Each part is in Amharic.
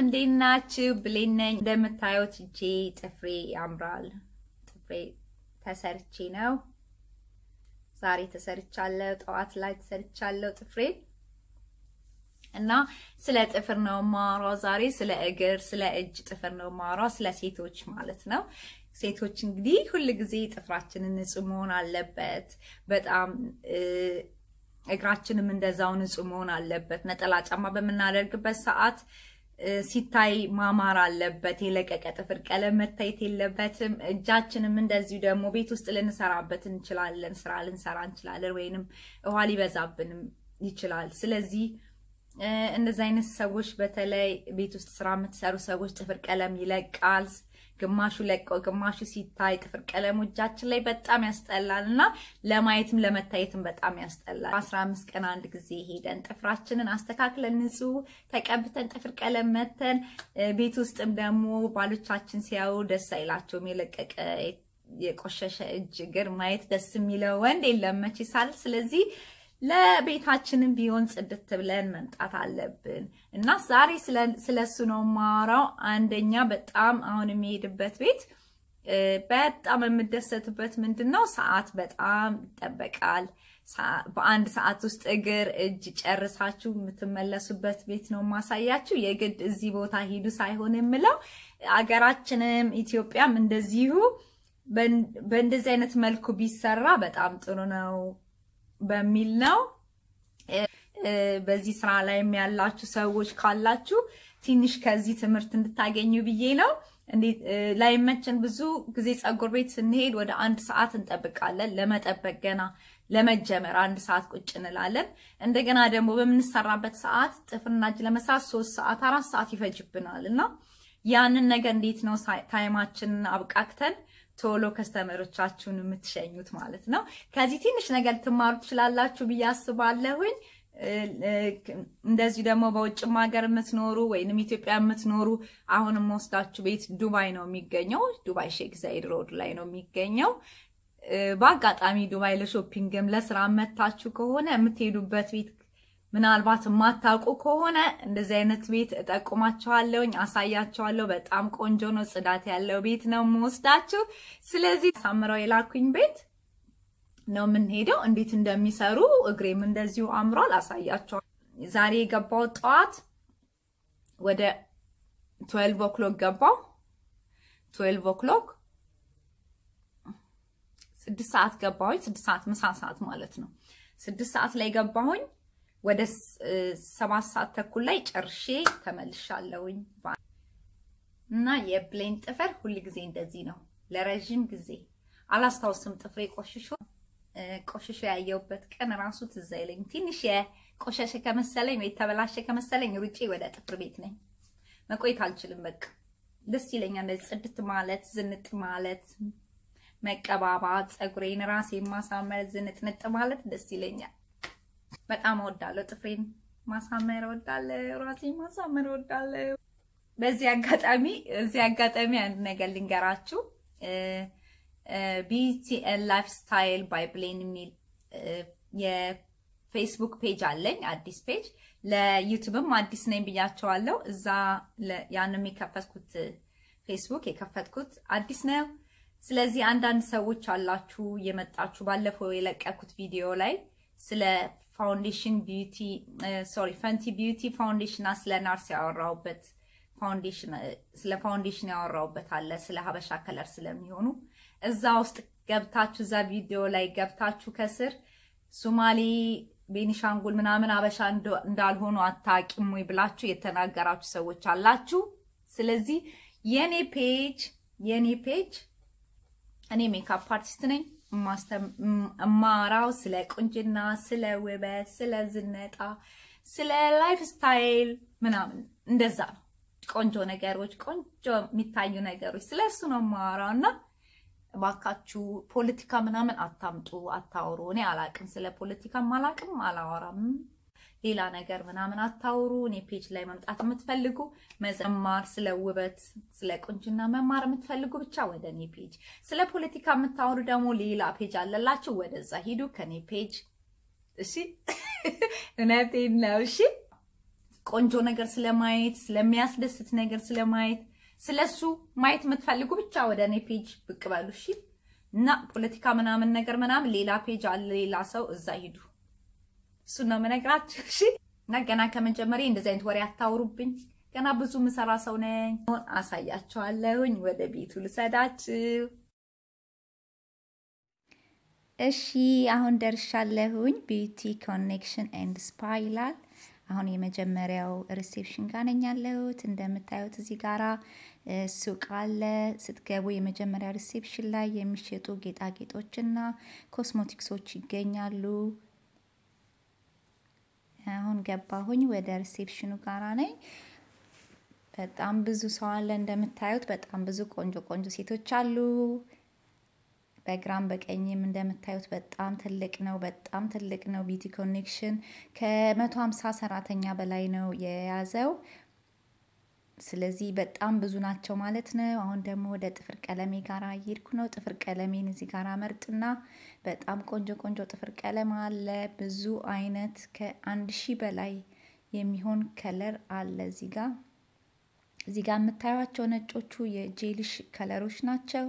እንዴት ናችሁ? ብሌን ነኝ። እንደምታዩት እጄ ጥፍሬ ያምራል። ጥፍሬ ተሰርቼ ነው ዛሬ ተሰርቻለሁ። ጠዋት ላይ ተሰርቻለሁ ጥፍሬ እና ስለ ጥፍር ነው ማውራው ዛሬ። ስለ እግር፣ ስለ እጅ ጥፍር ነው ማውራው፣ ስለ ሴቶች ማለት ነው። ሴቶች እንግዲህ ሁል ጊዜ ጥፍራችንን ንጹህ መሆን አለበት። በጣም እግራችንም እንደዛው ንጹህ መሆን አለበት። ነጠላ ጫማ በምናደርግበት ሰዓት ሲታይ ማማር አለበት። የለቀቀ ጥፍር ቀለም መታየት የለበትም። እጃችንም እንደዚሁ ደግሞ ቤት ውስጥ ልንሰራበት እንችላለን፣ ስራ ልንሰራ እንችላለን፣ ወይንም ውሃ ሊበዛብንም ይችላል። ስለዚህ እንደዚህ አይነት ሰዎች በተለይ ቤት ውስጥ ስራ የምትሰሩ ሰዎች ጥፍር ቀለም ይለቃል። ግማሹ ለቆ ግማሹ ሲታይ ጥፍር ቀለሙ እጃችን ላይ በጣም ያስጠላል እና ለማየትም ለመታየትም በጣም ያስጠላል። አስራ አምስት ቀን አንድ ጊዜ ሄደን ጥፍራችንን አስተካክለን ንጹህ ተቀብተን ጥፍር ቀለም መተን ቤት ውስጥም ደግሞ ባሎቻችን ሲያዩ ደስ አይላቸውም። የለቀቀ የቆሸሸ እጅ እግር ማየት ደስ የሚለው ወንድ የለም መቼሳል። ስለዚህ ለቤታችንም ቢሆን ጽድት ብለን መምጣት አለብን እና ዛሬ ስለሱ ነው የማወራው። አንደኛ በጣም አሁን የሚሄድበት ቤት በጣም የምደሰትበት ምንድን ነው፣ ሰዓት በጣም ይጠበቃል። በአንድ ሰዓት ውስጥ እግር እጅ ጨርሳችሁ የምትመለሱበት ቤት ነው ማሳያችሁ። የግድ እዚህ ቦታ ሂዱ ሳይሆን የምለው አገራችንም ኢትዮጵያም እንደዚሁ በእንደዚህ አይነት መልኩ ቢሰራ በጣም ጥሩ ነው በሚል ነው። በዚህ ስራ ላይ ያላችሁ ሰዎች ካላችሁ ትንሽ ከዚህ ትምህርት እንድታገኙ ብዬ ነው። ላይመችን ብዙ ጊዜ ፀጉር ቤት ስንሄድ ወደ አንድ ሰዓት እንጠብቃለን። ለመጠበቅ ገና ለመጀመር አንድ ሰዓት ቁጭ እንላለን። እንደገና ደግሞ በምንሰራበት ሰዓት ጥፍርና እጅ ለመስራት ሶስት ሰዓት አራት ሰዓት ይፈጅብናል እና ያንን ነገር እንዴት ነው time ኣችንን አብቃቅተን ቶሎ customer ኦቻችሁን የምትሸኙት ማለት ነው። ከዚህ ትንሽ ነገር ትማሩ ትችላላችሁ ብዬ አስባለሁኝ። እንደዚሁ ደግሞ በውጭም ሀገር የምትኖሩ ወይንም ኢትዮጵያ የምትኖሩ አሁንም ወስዳችሁ ቤት ዱባይ ነው የሚገኘው። ዱባይ ሼክ ዛይድ ሮድ ላይ ነው የሚገኘው። በአጋጣሚ ዱባይ ለ shopping ም ለስራ መታችሁ ከሆነ የምትሄዱበት ቤት ምናልባት የማታውቁ ከሆነ እንደዚህ አይነት ቤት እጠቁማችኋለሁኝ፣ አሳያችኋለሁ። በጣም ቆንጆ ነው፣ ጽዳት ያለው ቤት ነው የምወስዳችሁ። ስለዚህ አሳምረው የላኩኝ ቤት ነው የምንሄደው። እንዴት እንደሚሰሩ እግሬም እንደዚሁ አምሯል፣ አሳያችኋለሁ። ዛሬ የገባው ጠዋት ወደ twelve o'clock ገባው። twelve o'clock ስድስት ሰዓት ገባሁኝ። ስድስት ሰዓት ምሳ ሰዓት ማለት ነው። ስድስት ሰዓት ላይ ገባሁኝ። ወደ ሰባት ሰዓት ተኩል ላይ ጨርሼ ተመልሻለሁኝ። እና የብሌን ጥፍር ሁል ጊዜ እንደዚህ ነው። ለረዥም ጊዜ አላስታውስም ጥፍሬ ቆሽሾ ቆሽሾ ያየሁበት ቀን ራሱ ትዝ አይለኝ። ትንሽ የቆሸሸ ከመሰለኝ ወይ የተበላሸ ከመሰለኝ ሩጬ ወደ ጥፍር ቤት ነኝ። መቆየት አልችልም። በቃ ደስ ይለኛል እንደዚህ ጽድት ማለት፣ ዝንጥ ማለት፣ መቀባባት፣ ፀጉሬን ራሴ ማሳመር፣ ዝንጥንጥ ማለት ደስ ይለኛል። በጣም እወዳለሁ። ጥፍሬን ማሳመር እወዳለሁ። ራሴን ማሳመር እወዳለሁ። በዚህ አጋጣሚ እዚህ አጋጣሚ አንድ ነገር ልንገራችሁ። beauty and lifestyle by የሚል የፌስቡክ page አለኝ፣ አዲስ page። ለዩቱብም አዲስ ነኝ ብያቸዋለሁ። እዛ ያንም የከፈትኩት ፌስቡክ የከፈትኩት አዲስ ነው። ስለዚህ አንዳንድ ሰዎች አላችሁ የመጣችሁ ባለፈው የለቀኩት ቪዲዮ ላይ ስለ foundation beauty sorry Fenty Beauty foundation ስለ NARS ያወራሁበት foundation ስለ foundation ያወራሁበት አለ ስለ ሀበሻ color ስለሚሆኑ እዛ ውስጥ ገብታችሁ እዛ ቪዲዮ ላይ ገብታችሁ ከስር ሶማሌ፣ ቤኒሻንጉል ምናምን ሀበሻ እንዳልሆኑ አታውቂም ወይ ብላችሁ የተናገራችሁ ሰዎች አላችሁ። ስለዚህ የኔ page የኔ page እኔ makeup artist ነኝ። እማወራው ስለ ቁንጅና፣ ስለ ውበት፣ ስለ ዝነጣ፣ ስለ lifestyle ምናምን እንደዛ ነው። ቆንጆ ነገሮች፣ ቆንጆ የሚታዩ ነገሮች ስለ እሱ ነው የማወራው እና እባካችሁ ፖለቲካ ምናምን አታምጡ፣ አታውሩ። እኔ አላቅም፣ ስለ ፖለቲካም አላቅም፣ አላወራም። ሌላ ነገር ምናምን አታውሩ። እኔ page ላይ መምጣት የምትፈልጉ መማር፣ ስለ ውበት፣ ስለ ቁንጅና መማር የምትፈልጉ ብቻ ወደ እኔ page፣ ስለ ፖለቲካ የምታወሩ ደግሞ ሌላ page አለላችሁ፣ ወደዛ ሂዱ ከኔ page። እሺ፣ እውነቴን ነው። እሺ፣ ቆንጆ ነገር ስለማየት ስለሚያስደስት ነገር ስለማየት ስለሱ ማየት የምትፈልጉ ብቻ ወደ እኔ page ብቅ በሉ እሺ። እና ፖለቲካ ምናምን ነገር ምናምን ሌላ page አለ፣ ሌላ ሰው እዛ ሂዱ። እሱን ነው የምነግራችሁ እሺ። እና ገና ከመጀመሪያ እንደዚህ አይነት ወሬ አታውሩብኝ። ገና ብዙ ምሰራ ሰው ነኝ። አሳያችኋለሁኝ። ወደ ቤቱ ልሰዳችሁ። እሺ አሁን ደርሻለሁኝ። Beauty Connection and Spa ይላል። አሁን የመጀመሪያው reception ጋር ነኝ ያለሁት። እንደምታዩት እዚህ ጋራ ሱቅ አለ። ስትገቡ የመጀመሪያ reception ላይ የሚሸጡ ጌጣጌጦችና ኮስሞቲክሶች ይገኛሉ። አሁን ገባሁኝ። ወደ reception ኑ ጋራ ነኝ። በጣም ብዙ ሰው አለ። እንደምታዩት በጣም ብዙ ቆንጆ ቆንጆ ሴቶች አሉ። በግራም በቀኝም እንደምታዩት በጣም ትልቅ ነው። በጣም ትልቅ ነው። Beauty Connection ከመቶ ሀምሳ ሰራተኛ በላይ ነው የያዘው። ስለዚህ በጣም ብዙ ናቸው ማለት ነው። አሁን ደግሞ ወደ ጥፍር ቀለሜ ጋር እየሄድኩ ነው። ጥፍር ቀለሜን እዚህ ጋር መርጥና በጣም ቆንጆ ቆንጆ ጥፍር ቀለም አለ። ብዙ አይነት ከአንድ ሺህ በላይ የሚሆን ከለር አለ እዚህ ጋር እዚህ ጋር የምታዩቸው ነጮቹ የጄሊሽ ከለሮች ናቸው።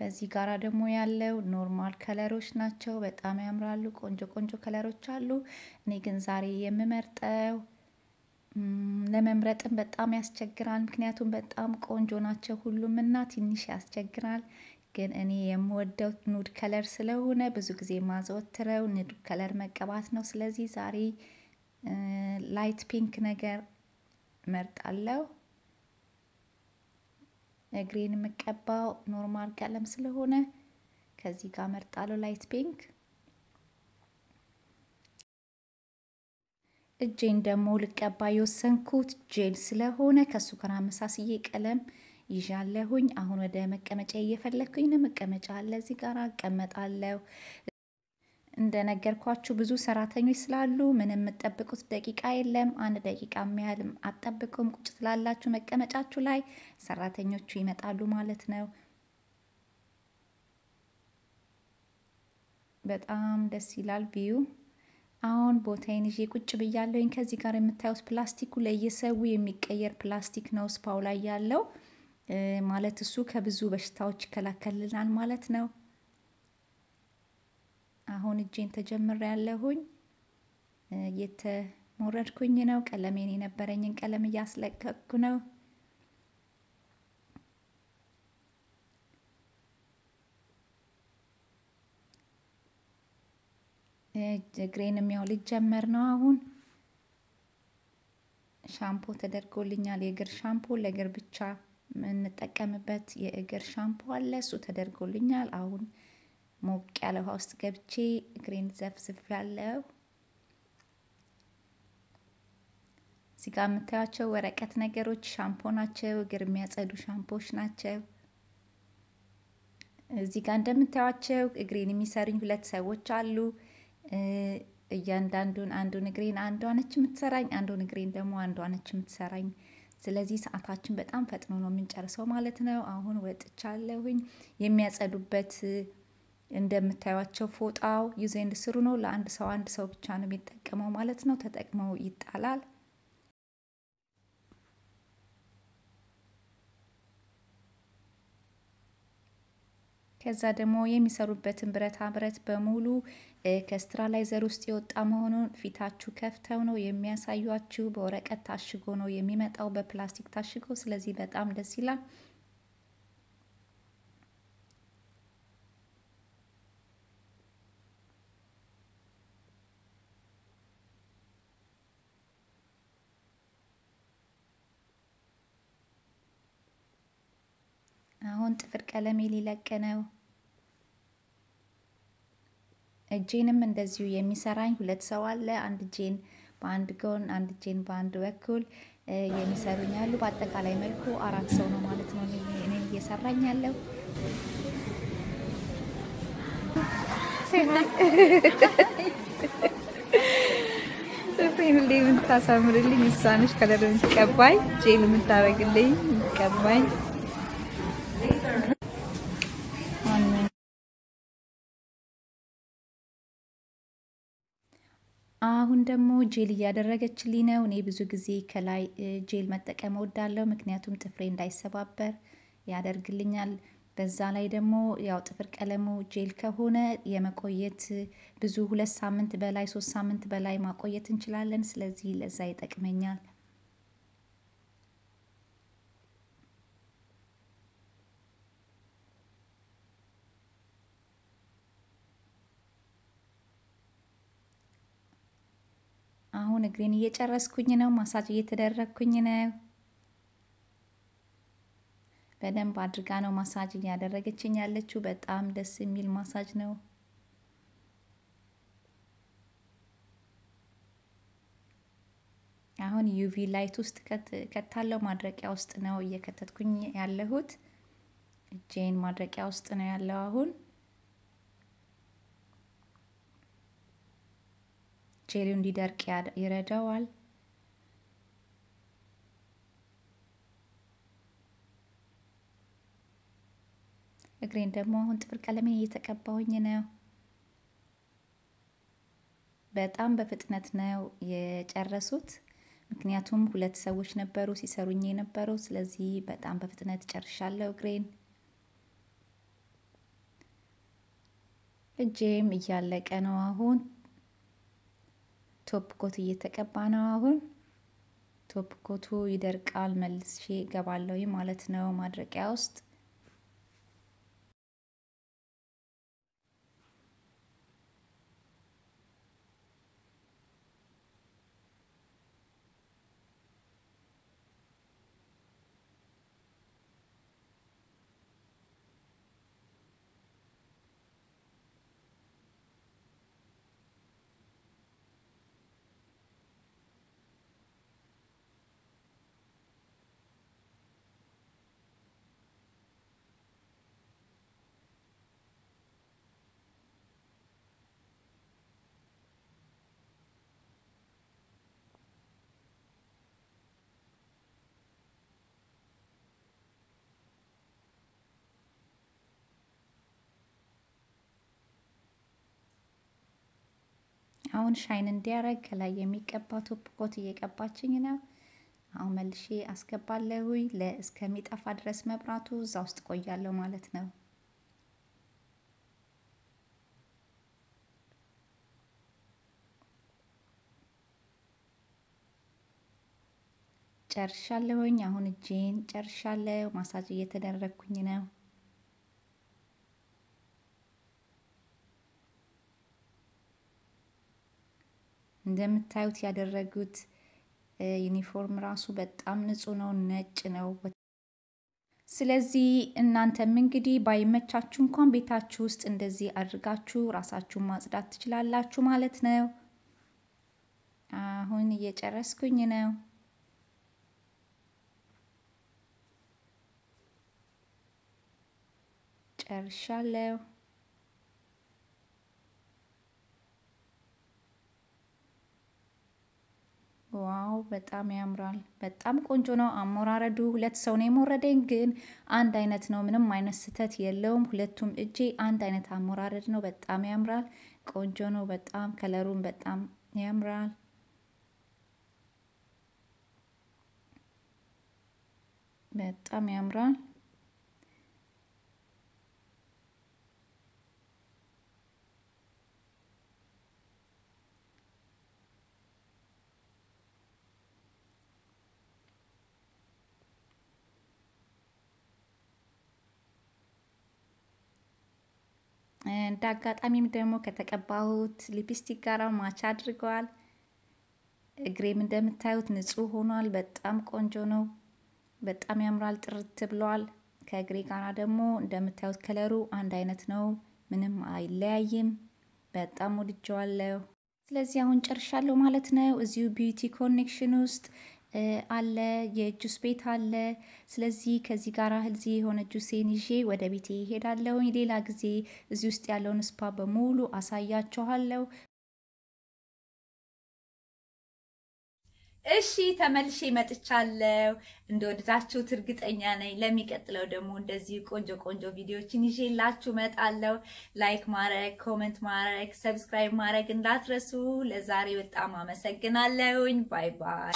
በዚህ ጋራ ደግሞ ያለው normal color ኦች ናቸው። በጣም ያምራሉ። ቆንጆ ቆንጆ color ኦች አሉ። እኔ ግን ዛሬ የምመርጠው ለመምረጥም በጣም ያስቸግራል። ምክንያቱም በጣም ቆንጆ ናቸው ሁሉም እና ትንሽ ያስቸግራል። ግን እኔ የምወደው nude color ስለሆነ ብዙ ጊዜ ማዘወትረው nude color መቀባት ነው። ስለዚህ ዛሬ light pink ነገር መርጣለሁ። እግሬን የምቀባው normal ቀለም ስለሆነ ከዚህ ጋር መርጣለሁ light pink። እጄን ደግሞ ልቀባ የወሰንኩት ጄል ስለሆነ ከሱ ጋር አመሳስዬ ቀለም ይዣለሁኝ። አሁን ወደ መቀመጫ እየፈለግኩኝ ነው። መቀመጫ አለ እዚህ ጋር እቀመጣለሁ። እንደነገርኳችሁ ብዙ ሰራተኞች ስላሉ ምንም የምጠብቁት ደቂቃ የለም። አንድ ደቂቃ የሚያህልም አትጠብቁም። ቁጭ ስላላችሁ መቀመጫችሁ ላይ ሰራተኞቹ ይመጣሉ ማለት ነው። በጣም ደስ ይላል ቪዩ። አሁን ቦታዬን ይዤ ቁጭ ብያለሁኝ። ከዚህ ጋር የምታዩት ፕላስቲኩ ለየሰው የሚቀየር ፕላስቲክ ነው ስፓው ላይ ያለው ማለት እሱ ከብዙ በሽታዎች ይከላከልናል ማለት ነው። አሁን እጄን ተጀምሬ ያለሁኝ እየተሞረድኩኝ ነው። ቀለሜን የነበረኝን ቀለም እያስለቀቅኩ ነው። እግሬንም ያው ሊጀመር ነው አሁን ሻምፖ ተደርጎልኛል። የእግር ሻምፖ ለእግር ብቻ የምንጠቀምበት የእግር ሻምፖ አለ። እሱ ተደርጎልኛል። አሁን ሞቅ ያለ ውሃ ውስጥ ገብቼ እግሬን ዘፍዝፍ ያለው እዚህ ጋር የምታያቸው ወረቀት ነገሮች ሻምፖ ናቸው። እግር የሚያጸዱ ሻምፖዎች ናቸው። እዚህ ጋር እንደምታያቸው እግሬን የሚሰሩኝ ሁለት ሰዎች አሉ። እያንዳንዱን አንዱን እግሬን አንዷ ነች የምትሰራኝ፣ አንዱን እግሬን ደግሞ አንዷ ነች የምትሰራኝ። ስለዚህ ሰዓታችን በጣም ፈጥኖ ነው የምንጨርሰው ማለት ነው። አሁን ወጥቻለሁኝ። የሚያጸዱበት እንደምታዩቸው ፎጣው ዩዝ ስሩ ነው። ለአንድ ሰው አንድ ሰው ብቻ ነው የሚጠቀመው ማለት ነው። ተጠቅመው ይጣላል። ከዛ ደግሞ የሚሰሩበትን ብረታ ብረት በሙሉ ከ sterilizer ውስጥ የወጣ መሆኑን ፊታችሁ ከፍተው ነው የሚያሳዩችሁ። በወረቀት ታሽጎ ነው የሚመጣው፣ በፕላስቲክ ታሽጎ። ስለዚህ በጣም ደስ ይላል። አሁን ጥፍር ቀለሜ ሊለቅ ነው። እጄንም እንደዚሁ የሚሰራኝ ሁለት ሰው አለ። አንድ እጄን በአንድ ጎን፣ አንድ እጄን በአንድ በኩል የሚሰሩኝ ያሉ። በአጠቃላይ መልኩ አራት ሰው ነው ማለት ነው እኔን እየሰራኝ ያለው። ጥፍሬን ሁሌ የምታሳምርልኝ እሷ ነች። ከለር የምትቀባኝ ጄል የምታረግልኝ የምትቀባኝ አሁን ደግሞ ጄል እያደረገችልኝ ነው። እኔ ብዙ ጊዜ ከላይ ጄል መጠቀም እወዳለሁ፣ ምክንያቱም ጥፍሬ እንዳይሰባበር ያደርግልኛል። በዛ ላይ ደግሞ ያው ጥፍር ቀለሙ ጄል ከሆነ የመቆየት ብዙ ሁለት ሳምንት በላይ ሶስት ሳምንት በላይ ማቆየት እንችላለን። ስለዚህ ለዛ ይጠቅመኛል። አሁን እግሬን እየጨረስኩኝ ነው። ማሳጅ እየተደረግኩኝ ነው። በደንብ አድርጋ ነው ማሳጅ እያደረገችኝ ያለችው። በጣም ደስ የሚል ማሳጅ ነው። አሁን UV light ውስጥ ከታለው ማድረቂያ ውስጥ ነው እየከተትኩኝ ያለሁት። እጄን ማድረቂያ ውስጥ ነው ያለው አሁን ጄሊው እንዲደርቅ ይረዳዋል። እግሬን ደግሞ አሁን ጥፍር ቀለሜን እየተቀባሁኝ ነው። በጣም በፍጥነት ነው የጨረሱት፣ ምክንያቱም ሁለት ሰዎች ነበሩ ሲሰሩኝ የነበረው። ስለዚህ በጣም በፍጥነት ጨርሻለሁ እግሬን። እጄም እያለቀ ነው አሁን top coat እየተቀባ ነው። አሁን top coat ኡ ይደርቃል፣ መልሼ እገባለሁ ማለት ነው ማድረቂያ ውስጥ። አሁን shine እንዲያረግ ከላይ የሚቀባ top coat እየቀባችኝ ነው። አሁን መልሼ አስገባለሁኝ። ለእስከሚጠፋ ድረስ መብራቱ እዛ ውስጥ ቆያለሁ ማለት ነው። ጨርሻለሁኝ። አሁን እጄን ጨርሻለሁ። ማሳጅ እየተደረግኩኝ ነው። እንደምታዩት ያደረጉት ዩኒፎርም ራሱ በጣም ንጹህ ነው፣ ነጭ ነው። ስለዚህ እናንተም እንግዲህ ባይመቻችሁ እንኳን ቤታችሁ ውስጥ እንደዚህ አድርጋችሁ ራሳችሁን ማጽዳት ትችላላችሁ ማለት ነው። አሁን እየጨረስኩኝ ነው። ጨርሻለሁ። wow በጣም ያምራል። በጣም ቆንጆ ነው አሞራረዱ። ሁለት ሰው ነው የሞረደኝ፣ ግን አንድ አይነት ነው። ምንም አይነት ስህተት የለውም። ሁለቱም እጄ አንድ አይነት አሞራረድ ነው። በጣም ያምራል። ቆንጆ ነው። በጣም ከለሩም በጣም ያምራል። በጣም ያምራል። እንደ አጋጣሚም ደግሞ ከተቀባሁት ሊፕስቲክ ጋር match አድርገዋል። እግሬም እንደምታዩት ንጹህ ሆኗል። በጣም ቆንጆ ነው። በጣም ያምራል። ጥርት ብሏል። ከእግሬ ጋር ደግሞ እንደምታዩት ከለሩ አንድ አይነት ነው። ምንም አይለያይም። በጣም ወድጀዋለሁ። ስለዚህ አሁን ጨርሻለሁ ማለት ነው። እዚሁ Beauty Connection ውስጥ አለ የጁስ ቤት አለ። ስለዚህ ከዚህ ጋር እዚህ የሆነ ጁሴን ይዤ ወደ ቤቴ እሄዳለሁኝ። ሌላ ጊዜ እዚህ ውስጥ ያለውን spa በሙሉ አሳያችኋለሁ። እሺ ተመልሼ መጥቻለሁ። እንደወደዳችሁት እርግጠኛ ነኝ። ለሚቀጥለው ደግሞ እንደዚህ ቆንጆ ቆንጆ ቪዲዮዎችን ይዤላችሁ እመጣለሁ። like ማድረግ፣ comment ማድረግ፣ subscribe ማድረግ እንዳትረሱ። ለዛሬ በጣም አመሰግናለሁኝ። bye bye።